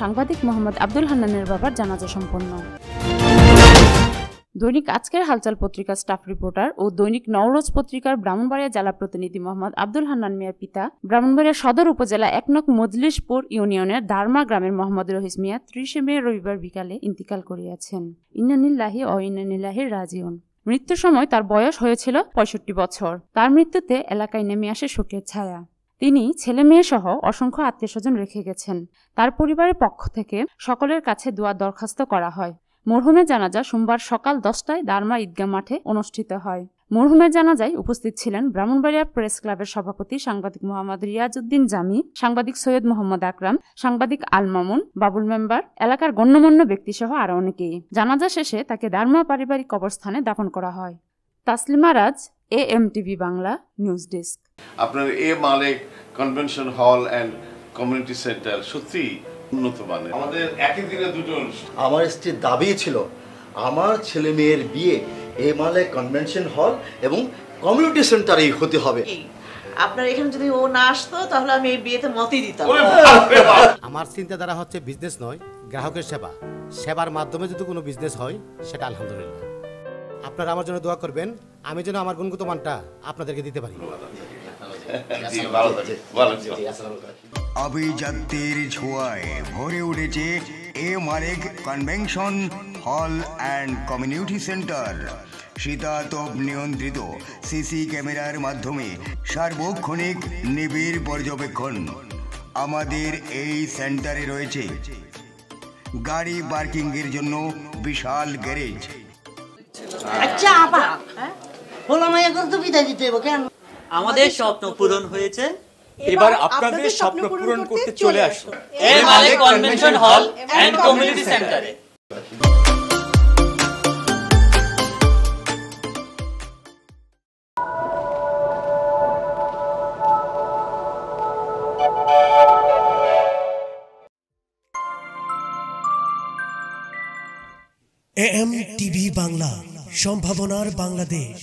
সাংবাদিক মোহাম্মদ আব্দুল হান্নানের বাবার জানাজা সম্পন্ন। দৈনিক আজকের হালচাল পত্রিকার স্টাফ রিপোর্টার ও দৈনিক নওরোজ পত্রিকার ব্রাহ্মণবাড়িয়া জেলা প্রতিনিধি মোহাম্মদ আব্দুল হান্নান মিয়ার পিতা, ব্রাহ্মণবাড়িয়া সদর উপজেলা একনক মজলিশপুর ইউনিয়নের দারমা গ্রামের মোহাম্মদ রহিস মিয়া ত্রিশে মে রবিবার বিকালে ইন্তিকাল করিয়াছেন। ইন্নানিল্লাহি ও ইন্নানিল্লাহি রাজিউন। মৃত্যুর সময় তার বয়স হয়েছিল পঁয়ষট্টি বছর। তার মৃত্যুতে এলাকায় নেমে আসে শোকের ছায়া। তিনি ছেলে মেয়ে সহ অসংখ্য আত্মীয় স্বজন রেখে গেছেন। তার পরিবারের পক্ষ থেকে সকলের কাছে দোয়া দরখাস্ত করা হয়। মরহুমের জানাজা সোমবার সকাল দশটায় দারমা ঈদগাহ মাঠে অনুষ্ঠিত হয়। মরহুমের জানাজায় উপস্থিত ছিলেন ব্রাহ্মণবাড়িয়া প্রেস ক্লাবের সভাপতি সাংবাদিক মোহাম্মদ রিয়াজউদ্দিন জামি সাংবাদিক সৈয়দ মোহাম্মদ আকরাম, সাংবাদিক আল মামুন, বাবুল মেম্বার, এলাকার গণ্যমান্য ব্যক্তিসহ আরও অনেকেই। জানাজা শেষে তাকে দারমা পারিবারিক কবরস্থানে দাফন করা হয়। Taslima Raj A M TV Bangla news desk আপনার A Malik convention hall and community centre সত্যি উন্নত মানের। আমাদের একই দিনে দুটো আমার স্ত্রীর দাবি ছিল আমার ছেলে মেয়ের বিয়ে এমালে কনভেনশন হল এবং কমিউনিটি সেন্টারেই হতে হবে। আপনার এখানে যদি ও না আসতো তাহলে আমি এই বিয়েতে মতই দিতাম। আমার চিন্তাধারা হচ্ছে বিজনেস নয় গ্রাহকের সেবা। সেবার মাধ্যমে যদি কোনো বিজনেস হয় সেটা আলহামদুলিল্লাহ। আপনারা আমার জন্য দোয়া করবেন আমি যেন আমার গুণগত মানটা আপনাদেরকে দিতে পারি। অভিজাত্যের ছোঁয়ায় ভরে উঠেছে A Malik convention hall and community centre. শীতাতপ নিয়ন্ত্রিত সিসি ক্যামেরার মাধ্যমে সার্বক্ষণিক নিবিড় পর্যবেক্ষণ। আমাদের এই সেন্টারে রয়েছে গাড়ি পার্কিংয়ের জন্য বিশাল গ্যারেজ। আচ্ছা আপা বলো না এখন তো বিদায় দিতে হবে কেন? আমাদের স্বপ্ন পূরণ হয়েছে। এবার আপনাদের স্বপ্ন পূরণ করতে চলে আসুন। এর Malik convention hall and community সেন্টারে। এএম টিভি বাংলা সম্ভাবনার বাংলাদেশ।